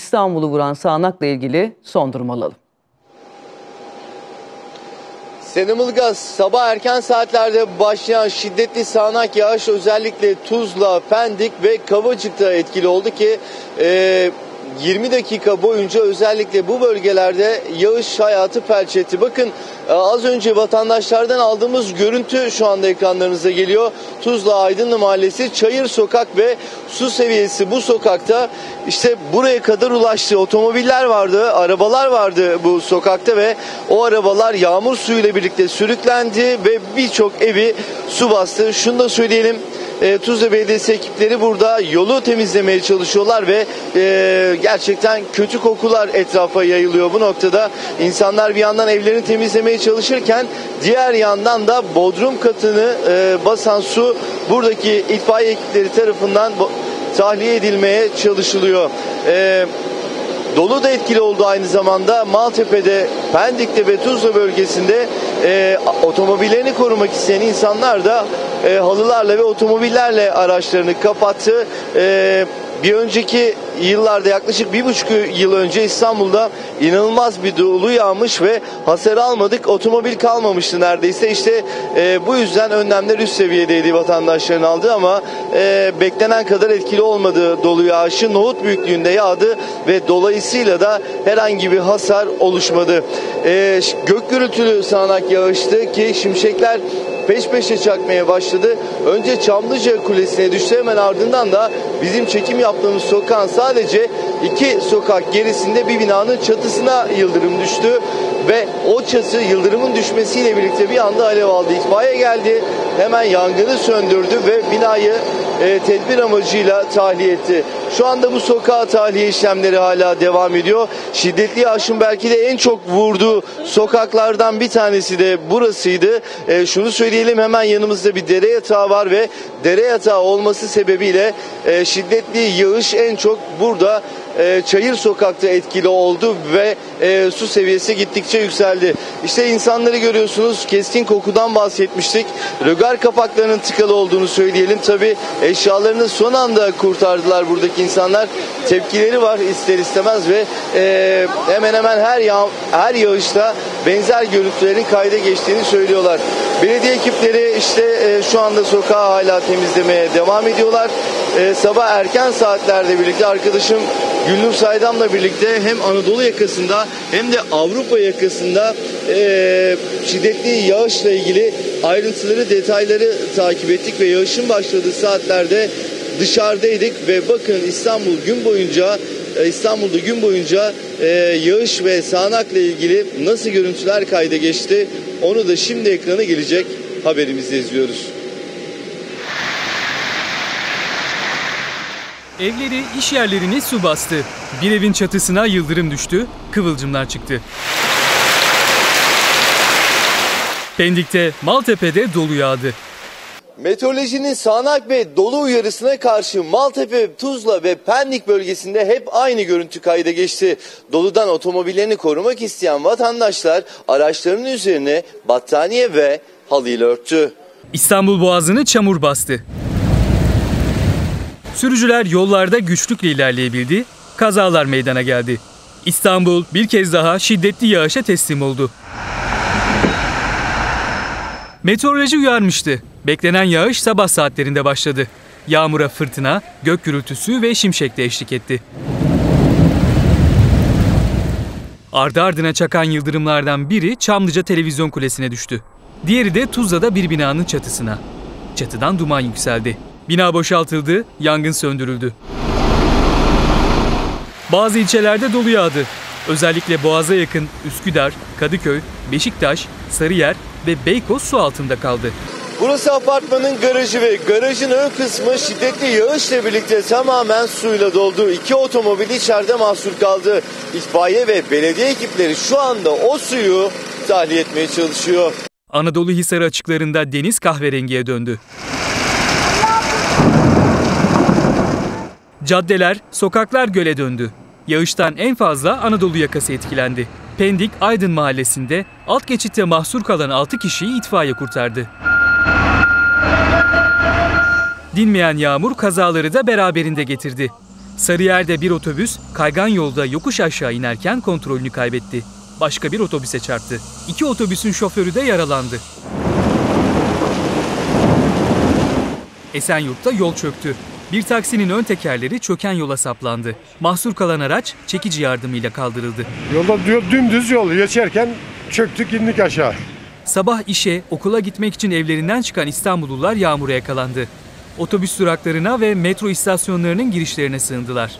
İstanbul'u vuran sağanakla ilgili son durum alalım. Senem Ilgaz sabah erken saatlerde başlayan şiddetli sağanak yağış özellikle Tuzla, Pendik ve Kavacık'ta etkili oldu ki e, 20 dakika boyunca özellikle bu bölgelerde yağış hayatı felç etti. Bakın e, az önce vatandaşlardan aldığımız görüntü şu anda ekranlarınıza geliyor. Tuzla Aydınlı Mahallesi Çayır Sokak ve su seviyesi bu sokakta işte buraya kadar ulaştı. Otomobiller vardı, arabalar vardı bu sokakta ve o arabalar yağmur suyuyla birlikte sürüklendi ve birçok evi su bastı. Şunu da söyleyelim e, Tuzla Belediyesi ekipleri burada yolu temizlemeye çalışıyorlar ve e, gerçekten kötü kokular etrafa yayılıyor bu noktada. İnsanlar bir yandan evlerini temizlemeye çalışırken diğer yandan da bodrum katını e, basan su buradaki itfaiye ekipleri tarafından tahliye edilmeye çalışılıyor. E, Dolu da etkili oldu aynı zamanda. Maltepe'de, Pendik'te ve Tuzla bölgesinde e, otomobillerini korumak isteyen insanlar da e, halılarla ve otomobillerle araçlarını kapattı. E, bir önceki yıllarda yaklaşık bir buçuk yıl önce İstanbul'da inanılmaz bir dolu yağmış ve hasar almadık. Otomobil kalmamıştı neredeyse. İşte e, bu yüzden önlemler üst seviyedeydi vatandaşların aldığı ama e, beklenen kadar etkili olmadı dolu yağışı. Nohut büyüklüğünde yağdı ve dolayısıyla da herhangi bir hasar oluşmadı. E, gök gürültülü sağanak yağıştı ki şimşekler peş peşe çakmaya başladı. Önce Çamlıca Kulesi'ne düştü hemen ardından da bizim çekim yaptığımız sokağın sadece iki sokak gerisinde bir binanın çatısına yıldırım düştü ve o çatı yıldırımın düşmesiyle birlikte bir anda alev aldı. İtfaiye geldi hemen yangını söndürdü ve binayı e, tedbir amacıyla tahliye etti. Şu anda bu sokağa tahliye işlemleri hala devam ediyor. Şiddetli yağışın belki de en çok vurduğu sokaklardan bir tanesi de burasıydı. E, şunu söyleyelim hemen yanımızda bir dere yatağı var ve dere yatağı olması sebebiyle e, şiddetli yağış en çok burada e, Çayır Sokak'ta etkili oldu ve e, su seviyesi gittikçe yükseldi. İşte insanları görüyorsunuz keskin kokudan bahsetmiştik. Rögar kapaklarının tıkalı olduğunu söyleyelim. Tabi eşyalarını son anda kurtardılar buradaki insanlar. Tepkileri var ister istemez ve e, hemen hemen her yağ her yağışta benzer görüntülerin kayda geçtiğini söylüyorlar. Belediye ekipleri işte e, şu anda sokağı hala temizlemeye devam ediyorlar. E, sabah erken saatlerde birlikte arkadaşım Gülnur Saydam'la birlikte hem Anadolu yakasında hem de Avrupa yakasında e, şiddetli yağışla ilgili ayrıntıları, detayları takip ettik ve yağışın başladığı saatlerde dışarıdaydık ve bakın İstanbul gün boyunca İstanbul'da gün boyunca e, yağış ve sağanakla ilgili nasıl görüntüler kayda geçti onu da şimdi ekrana gelecek haberimizde izliyoruz. Evleri, iş yerlerini su bastı. Bir evin çatısına yıldırım düştü, kıvılcımlar çıktı. Pendik'te, Maltepe'de dolu yağdı. Meteorolojinin sağanak ve dolu uyarısına karşı Maltepe, Tuzla ve Pendik bölgesinde hep aynı görüntü kayda geçti. Doludan otomobillerini korumak isteyen vatandaşlar araçlarının üzerine battaniye ve halıyla örttü. İstanbul Boğazı'nı çamur bastı. Sürücüler yollarda güçlükle ilerleyebildi, kazalar meydana geldi. İstanbul bir kez daha şiddetli yağışa teslim oldu. Meteoroloji uyarmıştı. Beklenen yağış sabah saatlerinde başladı. Yağmura fırtına, gök gürültüsü ve şimşekle eşlik etti. Ardı ardına çakan yıldırımlardan biri Çamlıca Televizyon Kulesi'ne düştü. Diğeri de Tuzla'da bir binanın çatısına. Çatıdan duman yükseldi. Bina boşaltıldı, yangın söndürüldü. Bazı ilçelerde dolu yağdı. Özellikle Boğaz'a yakın Üsküdar, Kadıköy, Beşiktaş, Sarıyer ve Beykoz su altında kaldı. Burası apartmanın garajı ve garajın ön kısmı şiddetli yağışla birlikte tamamen suyla doldu. İki otomobil içeride mahsur kaldı. İtfaiye ve belediye ekipleri şu anda o suyu tahliye etmeye çalışıyor. Anadolu Hisarı açıklarında deniz kahverengiye döndü. Caddeler, sokaklar göle döndü. Yağıştan en fazla Anadolu yakası etkilendi. Pendik Aydın mahallesinde alt geçitte mahsur kalan 6 kişiyi itfaiye kurtardı. Dinmeyen yağmur kazaları da beraberinde getirdi. Sarıyer'de bir otobüs kaygan yolda yokuş aşağı inerken kontrolünü kaybetti. Başka bir otobüse çarptı. İki otobüsün şoförü de yaralandı. Esenyurt'ta yol çöktü. Bir taksinin ön tekerleri çöken yola saplandı. Mahsur kalan araç çekici yardımıyla kaldırıldı. Yolda diyor dümdüz yol geçerken çöktük indik aşağı. Sabah işe, okula gitmek için evlerinden çıkan İstanbullular yağmura yakalandı. Otobüs duraklarına ve metro istasyonlarının girişlerine sığındılar.